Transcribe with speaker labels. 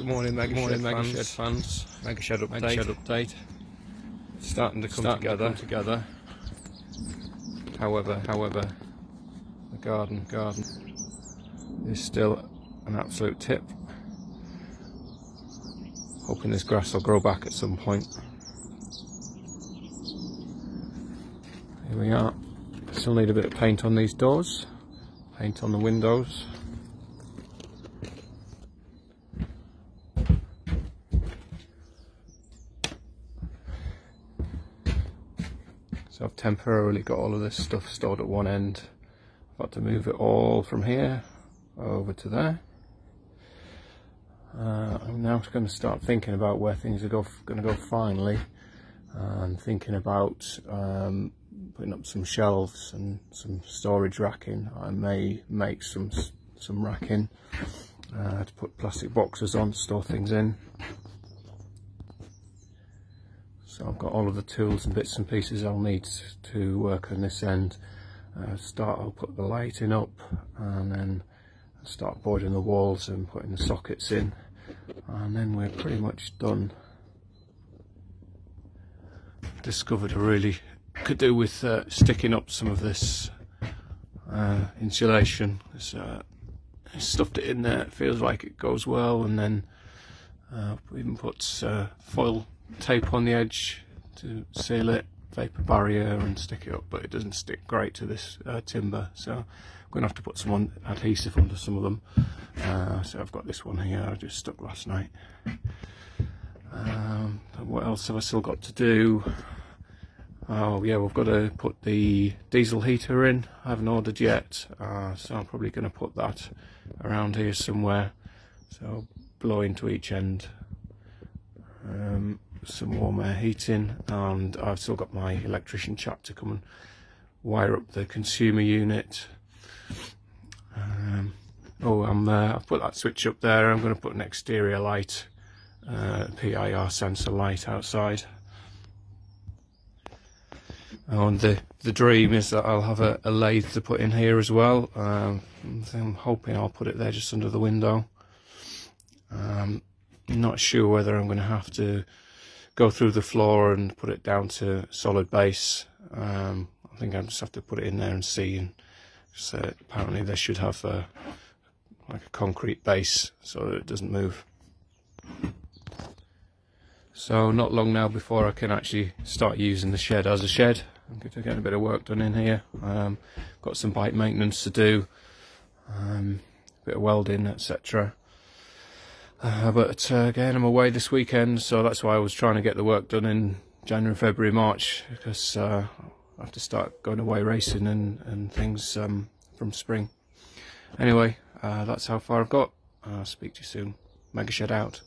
Speaker 1: Good morning, Mega,
Speaker 2: Good morning,
Speaker 1: Shed
Speaker 2: Mega
Speaker 1: fans.
Speaker 2: Shed fans.
Speaker 1: Mega Shed update.
Speaker 2: Mega Shed update.
Speaker 1: It's starting to come
Speaker 2: Starting
Speaker 1: together.
Speaker 2: to come together.
Speaker 1: However, however, the garden garden is still an absolute tip. Hoping this grass will grow back at some point. Here we are. Still need a bit of paint on these doors. Paint on the windows. So I've temporarily got all of this stuff stored at one end. I've got to move it all from here over to there. Uh, I'm now going to start thinking about where things are go, going to go finally. And thinking about um, putting up some shelves and some storage racking. I may make some some racking uh, to put plastic boxes on, to store things in. So I've got all of the tools and bits and pieces I'll need to work on this end. Uh, start, I'll put the lighting up and then start boarding the walls and putting the sockets in and then we're pretty much done. Discovered I really could do with uh, sticking up some of this uh, insulation. It's, uh, stuffed it in there, it feels like it goes well and then uh, even put uh, foil tape on the edge to seal it, vapor barrier and stick it up, but it doesn't stick great to this uh, timber, so I'm going to have to put some on, adhesive onto some of them. Uh, so I've got this one here, I just stuck last night. Um, what else have I still got to do? Oh yeah, we've got to put the diesel heater in. I haven't ordered yet, uh, so I'm probably going to put that around here somewhere. So blow into each end. Um, some warm air heating and I've still got my electrician chap to come and wire up the consumer unit. Um, oh I'm, uh, I've put that switch up there. I'm going to put an exterior light uh, PIR sensor light outside. And the the dream is that I'll have a, a lathe to put in here as well. Um, I'm hoping I'll put it there just under the window. Um, not sure whether I'm going to have to go through the floor and put it down to solid base. Um, I think I just have to put it in there and see. And uh, apparently they should have a, like a concrete base so that it doesn't move. So not long now before I can actually start using the shed as a shed. I'm going to get a bit of work done in here. Um, got some bike maintenance to do, um, a bit of welding, etc. Uh, but uh, again, I'm away this weekend, so that's why I was trying to get the work done in January, February, March, because uh, I have to start going away racing and, and things um, from spring. Anyway, uh, that's how far I've got. I'll speak to you soon. Mega Shed out.